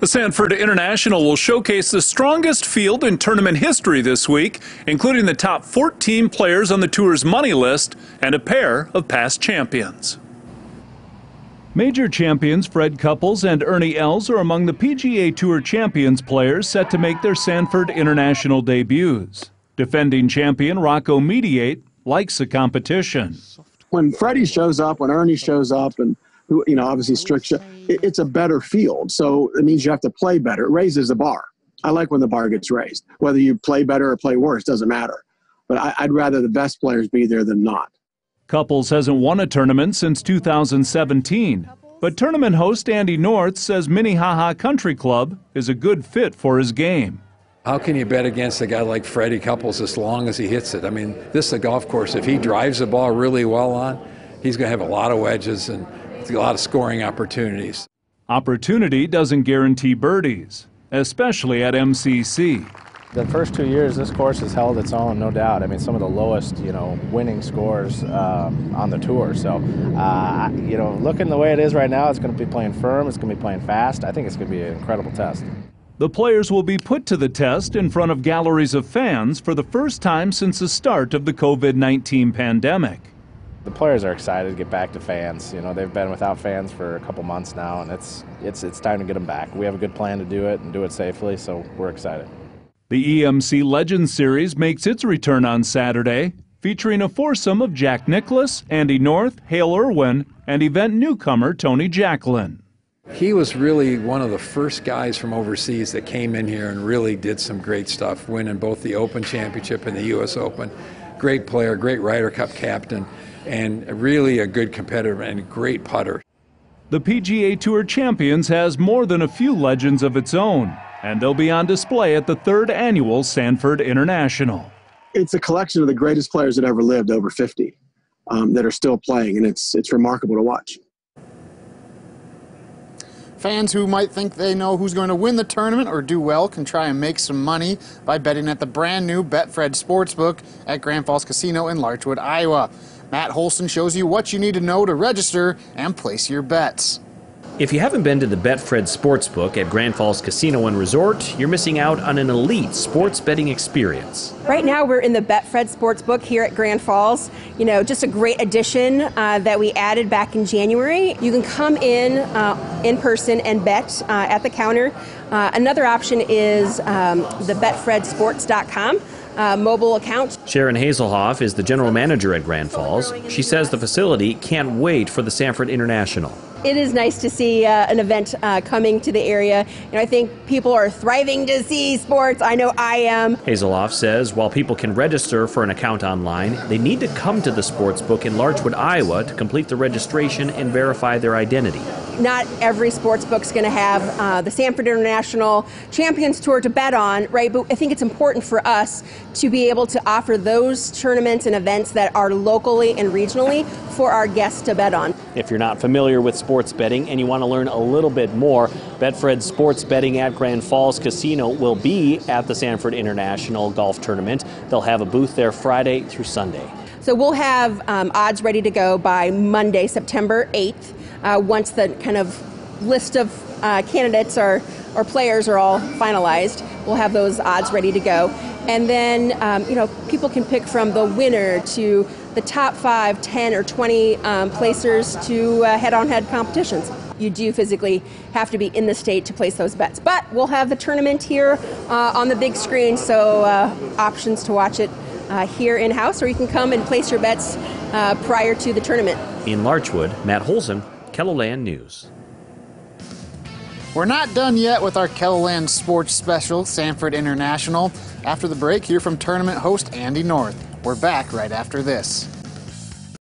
The Sanford International will showcase the strongest field in tournament history this week, including the top 14 players on the tour's money list and a pair of past champions. Major champions Fred Couples and Ernie Els are among the PGA Tour Champions players set to make their Sanford International debuts. Defending champion Rocco Mediate likes the competition. When Freddie shows up, when Ernie shows up, and you know obviously strict, it's a better field. So it means you have to play better. It raises the bar. I like when the bar gets raised. Whether you play better or play worse doesn't matter. But I, I'd rather the best players be there than not. Couples hasn't won a tournament since 2017, but tournament host Andy North says Minnehaha Country Club is a good fit for his game. How can you bet against a guy like Freddie Couples as long as he hits it? I mean, this is a golf course. If he drives the ball really well on, he's going to have a lot of wedges and a lot of scoring opportunities. Opportunity doesn't guarantee birdies, especially at MCC. The first two years, this course has held its own, no doubt. I mean, some of the lowest, you know, winning scores um, on the tour. So, uh, you know, looking the way it is right now, it's going to be playing firm. It's going to be playing fast. I think it's going to be an incredible test. The players will be put to the test in front of galleries of fans for the first time since the start of the COVID 19 pandemic. The players are excited to get back to fans. You know, they've been without fans for a couple months now, and it's, it's, it's time to get them back. We have a good plan to do it and do it safely, so we're excited. The EMC Legends Series makes its return on Saturday, featuring a foursome of Jack Nicklaus, Andy North, Hale Irwin, and event newcomer Tony Jacklin. He was really one of the first guys from overseas that came in here and really did some great stuff, winning both the Open Championship and the U.S. Open. Great player, great Ryder Cup captain, and really a good competitor and a great putter. The PGA Tour Champions has more than a few legends of its own and they'll be on display at the third annual Sanford International. It's a collection of the greatest players that ever lived, over 50, um, that are still playing, and it's, it's remarkable to watch. Fans who might think they know who's going to win the tournament or do well can try and make some money by betting at the brand new Betfred Sportsbook at Grand Falls Casino in Larchwood, Iowa. Matt Holsen shows you what you need to know to register and place your bets. If you haven't been to the Betfred Sportsbook at Grand Falls Casino and Resort, you're missing out on an elite sports betting experience. Right now, we're in the Betfred Sportsbook here at Grand Falls. You know, just a great addition uh, that we added back in January. You can come in uh, in person and bet uh, at the counter. Uh, another option is um, the BetfredSports.com. Uh, mobile account. Sharon Hazelhoff is the general manager at Grand Falls. She says the facility can't wait for the Sanford International it is nice to see uh, an event uh, coming to the area. You know, I think people are thriving to see sports. I know I am. Hazeloff says while people can register for an account online, they need to come to the sports book in Larchwood, Iowa to complete the registration and verify their identity. Not every sports book is going to have uh, the Sanford International Champions Tour to bet on, right? But I think it's important for us to be able to offer those tournaments and events that are locally and regionally for our guests to bet on. If you're not familiar with sports betting and you want to learn a little bit more, Betfred Sports Betting at Grand Falls Casino will be at the Sanford International Golf Tournament. They'll have a booth there Friday through Sunday. So we'll have um, odds ready to go by Monday, September 8th, uh, once the kind of list of uh, candidates or, or players are all finalized. We'll have those odds ready to go. And then, um, you know, people can pick from the winner to the top five, 10, or 20 um, placers to uh, head on head competitions. You do physically have to be in the state to place those bets. But we'll have the tournament here uh, on the big screen, so uh, options to watch it uh, here in house, or you can come and place your bets uh, prior to the tournament. In Larchwood, Matt Holsen, KELOLAND News. We're not done yet with our KELOLAND Sports Special, Sanford International. After the break, hear from tournament host Andy North. We're back right after this.